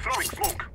I'm throwing smoke.